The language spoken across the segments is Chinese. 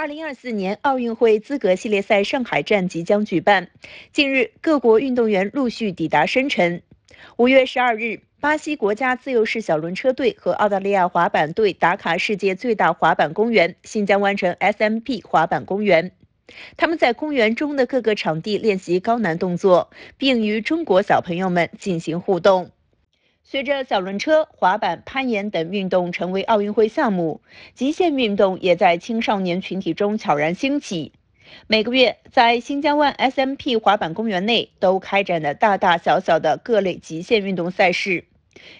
二零二四年奥运会资格系列赛上海站即将举办，近日各国运动员陆续抵达申城。五月十二日，巴西国家自由式小轮车队和澳大利亚滑板队打卡世界最大滑板公园——新疆湾城 SMP 滑板公园。他们在公园中的各个场地练习高难动作，并与中国小朋友们进行互动。随着小轮车、滑板、攀岩等运动成为奥运会项目，极限运动也在青少年群体中悄然兴起。每个月，在新疆湾 SMP 滑板公园内都开展了大大小小的各类极限运动赛事。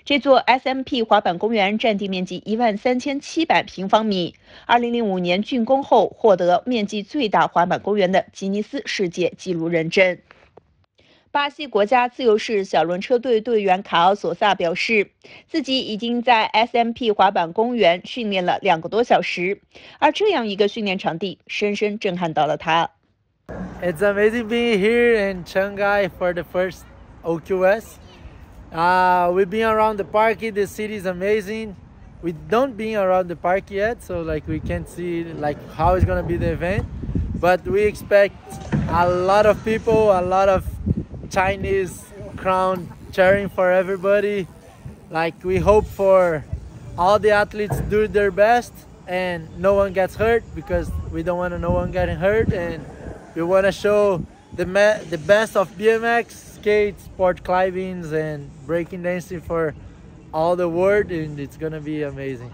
这座 SMP 滑板公园占地面积一万三千七百平方米，二零零五年竣工后获得面积最大滑板公园的吉尼斯世界纪录认证。巴西国家自由式小轮车队队员卡奥索萨表示，自己已经在 SMP 滑板公园训练了两个多小时，而这样一个训练场地深深震撼到了他。It's amazing being here in Shanghai for the first OQS. Uh, we've been around the park. The city is amazing. We don't been around the park yet, so like we can't see like how it's gonna be the event. But we expect a lot of people, a lot of Chinese crown cheering for everybody. Like we hope for all the athletes do their best and no one gets hurt because we don't want to no one getting hurt and we want to show the the best of BMX, skate, sport climbing and breaking dancing for all the world and it's gonna be amazing.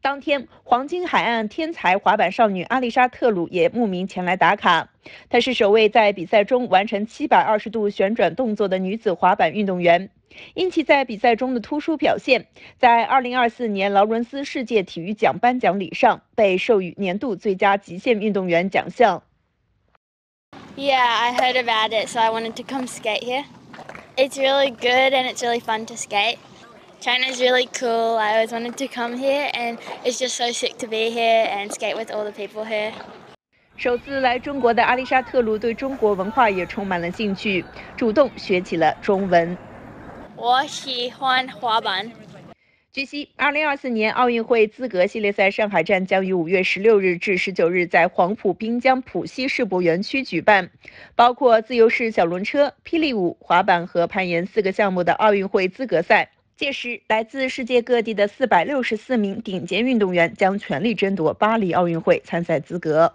当天，黄金海岸天才滑板少女阿丽莎·特鲁也慕名前来打卡。她是首位在比赛中完成720度旋转动作的女子滑板运动员。因其在比赛中的突出表现，在2024年劳伦斯世界体育奖颁奖礼上被授予年度最佳极限运动员奖项。Yeah, I heard about it, so I wanted to come skate here. It's really good and it's really fun to skate. China's really cool. I always wanted to come here, and it's just so sick to be here and skate with all the people here. 首次来中国的阿丽莎·特鲁对中国文化也充满了兴趣，主动学起了中文。我喜欢滑板。据悉，2024年奥运会资格系列赛上海站将于5月16日至19日在黄浦滨江浦西世博园区举办，包括自由式小轮车、霹雳舞、滑板和攀岩四个项目的奥运会资格赛。届时，来自世界各地的四百六十四名顶尖运动员将全力争夺巴黎奥运会参赛资格。